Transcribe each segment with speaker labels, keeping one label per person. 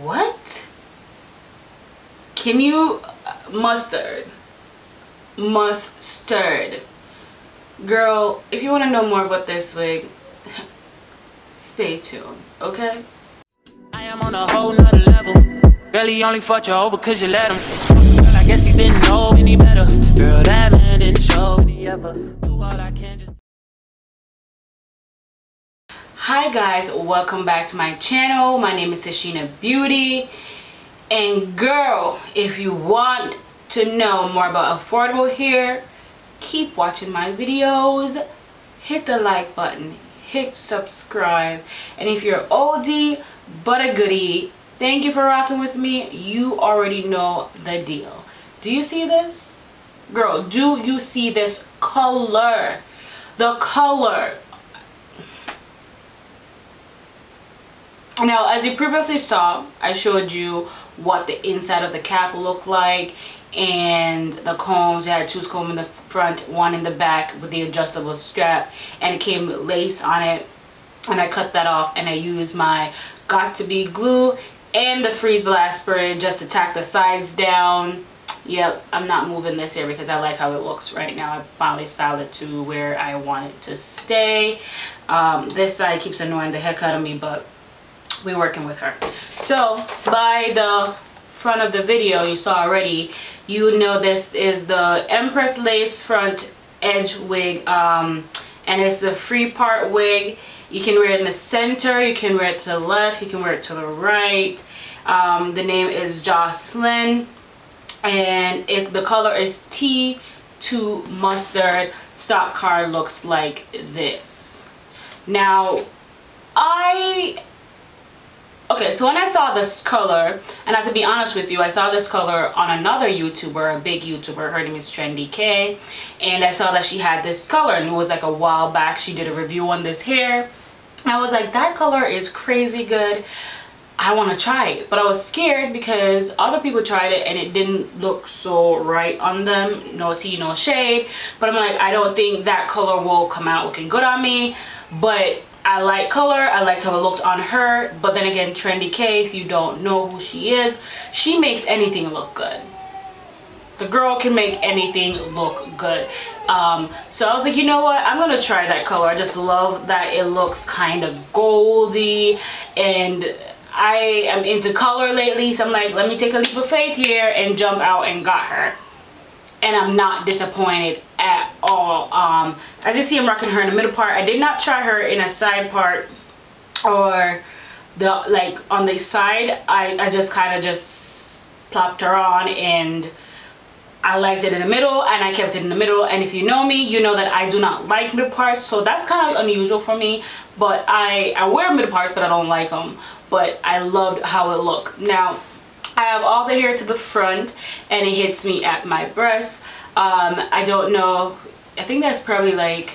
Speaker 1: what? Can you uh, mustard? Mustard. Girl if you want to know more about this wig stay tuned okay? I am on a whole nother level. Girl, he only fought you over cause you let him. Girl, I guess he didn't know any better. Girl, that man didn't show any ever. Do all I can Hi guys, welcome back to my channel. My name is Tashina Beauty. And girl, if you want to know more about affordable hair, keep watching my videos. Hit the like button, hit subscribe. And if you're oldie but a goodie, thank you for rocking with me. You already know the deal. Do you see this? Girl, do you see this color? The color now as you previously saw i showed you what the inside of the cap looked like and the combs. It had two combs in the front one in the back with the adjustable strap and it came with lace on it. And i cut that off and i used my Got2b glue and the freeze blast spray just to tack the sides down. Yep i'm not moving this here because i like how it looks right now. I finally styled it to where i want it to stay. Um, this side keeps annoying the heck out of me but we're working with her. So by the front of the video you saw already you know this is the Empress lace front edge wig um, and it's the free part wig. You can wear it in the center you can wear it to the left you can wear it to the right. Um, the name is Jocelyn and it the color is T2 mustard. Stock card looks like this. Now I okay so when I saw this color and I have to be honest with you I saw this color on another YouTuber a big YouTuber her name is Trendy K and I saw that she had this color and it was like a while back she did a review on this hair. I was like that color is crazy good. I want to try it. But I was scared because other people tried it and it didn't look so right on them. No tea no shade. But I'm like I don't think that color will come out looking good on me. But I like color. I liked how it looked on her. But then again, Trendy K, if you don't know who she is, she makes anything look good. The girl can make anything look good. Um, so I was like, you know what? I'm going to try that color. I just love that it looks kind of goldy. And I am into color lately. So I'm like, let me take a leap of faith here and jump out and got her and I'm not disappointed at all. Um, as you see, I'm rocking her in the middle part. I did not try her in a side part or the like on the side. I, I just kind of just plopped her on and I liked it in the middle and I kept it in the middle and if you know me you know that I do not like middle parts so that's kind of unusual for me but I, I wear middle parts but I don't like them but I loved how it looked now I have all the hair to the front and it hits me at my breast. Um, I don't know, I think that's probably like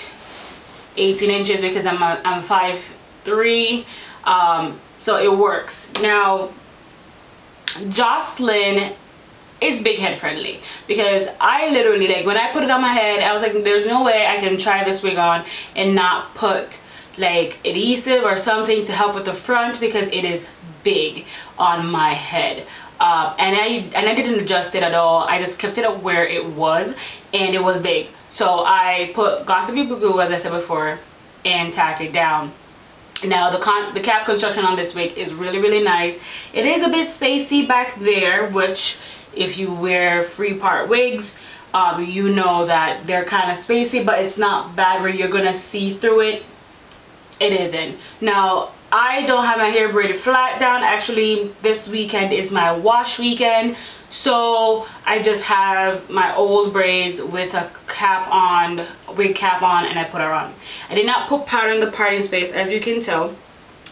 Speaker 1: 18 inches because I'm, I'm 5'3", um, so it works. Now, Jocelyn is big head friendly because I literally like when I put it on my head I was like there's no way I can try this wig on and not put like adhesive or something to help with the front because it is big on my head uh, and I and I didn't adjust it at all. I just kept it up where it was and it was big. So I put Got2b glue as I said before and tack it down. Now the con the cap construction on this wig is really really nice. It is a bit spacey back there which if you wear free part wigs um, you know that they're kind of spacey but it's not bad where you're gonna see through it. It isn't. Now I don't have my hair braided flat down. Actually, this weekend is my wash weekend. So I just have my old braids with a cap on, wig cap on, and I put her on. I did not put powder in the parting space, as you can tell.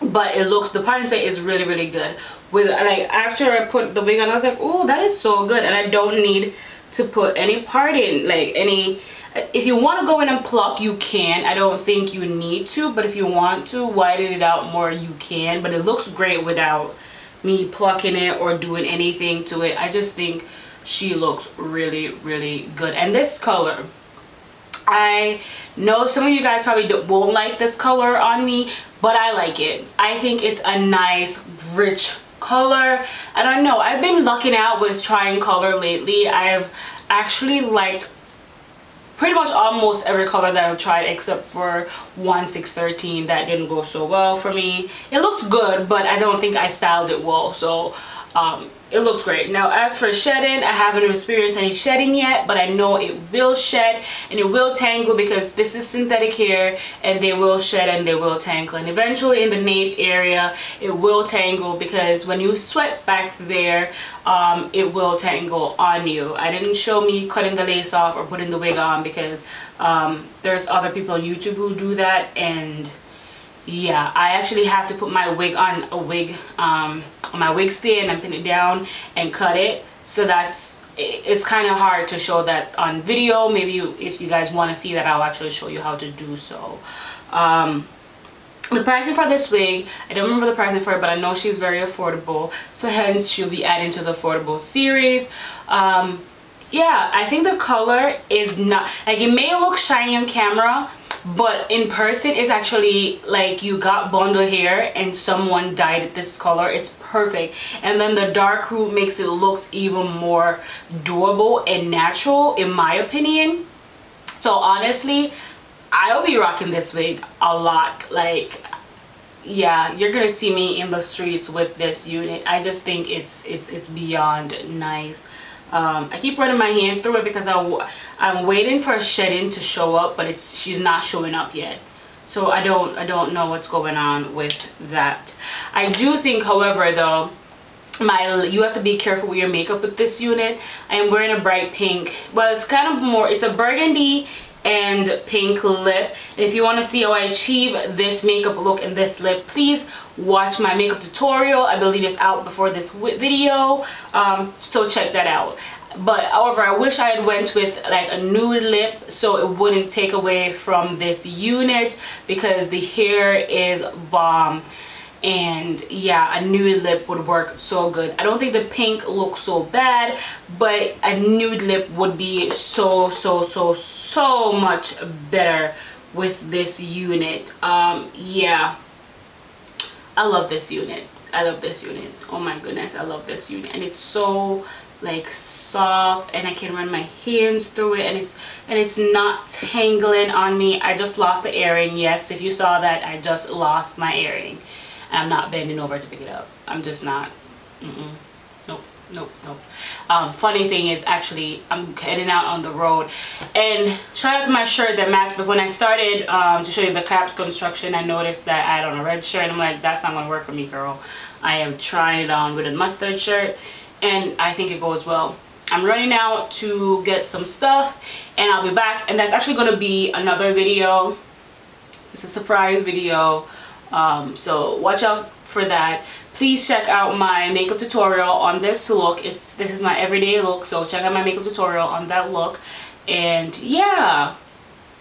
Speaker 1: But it looks, the parting space is really, really good. With like after I put the wig on, I was like, oh, that is so good. And I don't need to put any parting, like any if you want to go in and pluck you can. I don't think you need to but if you want to widen it out more you can. But it looks great without me plucking it or doing anything to it. I just think she looks really really good. And this color i know some of you guys probably won't like this color on me but i like it. I think it's a nice rich color. I don't know. I've been lucking out with trying color lately. I've actually liked pretty much almost every color that I've tried except for one 613 that didn't go so well for me. It looks good but I don't think I styled it well so um, it looked great. Now as for shedding I haven't experienced any shedding yet but I know it will shed and it will tangle because this is synthetic hair and they will shed and they will tangle. And eventually in the nape area it will tangle because when you sweat back there um, it will tangle on you. I didn't show me cutting the lace off or putting the wig on because um, there's other people on YouTube who do that and yeah I actually have to put my wig on a wig um, my wig stand and pin it down and cut it. So that's it's kind of hard to show that on video. Maybe if you guys want to see that I'll actually show you how to do so. Um, the pricing for this wig I don't remember the pricing for it but I know she's very affordable. So hence she'll be adding to the affordable series. Um, yeah I think the color is not like it may look shiny on camera but in person it's actually like you got bundle hair and someone dyed it this color. It's perfect. And then the dark root makes it looks even more doable and natural in my opinion. So honestly I'll be rocking this wig a lot. Like yeah you're gonna see me in the streets with this unit. I just think it's it's it's beyond nice um, I keep running my hand through it because I, I'm waiting for a shedding to show up but it's she's not showing up yet. So I don't I don't know what's going on with that. I do think however though my you have to be careful with your makeup with this unit. I am wearing a bright pink. Well it's kind of more it's a burgundy and pink lip. If you want to see how I achieve this makeup look and this lip please watch my makeup tutorial. I believe it's out before this video um, so check that out. But however I wish I had went with like a nude lip so it wouldn't take away from this unit because the hair is bomb and yeah a nude lip would work so good. I don't think the pink looks so bad but a nude lip would be so so so so much better with this unit. Um yeah. I love this unit. I love this unit. Oh my goodness I love this unit. And it's so like soft and I can run my hands through it and it's and it's not tangling on me. I just lost the earring. Yes if you saw that I just lost my earring I'm not bending over to pick it up. I'm just not. Mm -mm. Nope, nope, nope. Um, funny thing is actually I'm heading out on the road and shout out to my shirt that matched but when I started um, to show you the cap construction I noticed that I had on a red shirt and I'm like that's not gonna work for me girl I am trying it on with a mustard shirt and I think it goes well I'm running out to get some stuff and I'll be back and that's actually going to be another video it's a surprise video um, so watch out for that. Please check out my makeup tutorial on this look. It's this is my everyday look so check out my makeup tutorial on that look. And yeah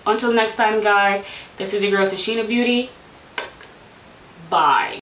Speaker 1: until next time guy this is your girl Tashina Beauty. Bye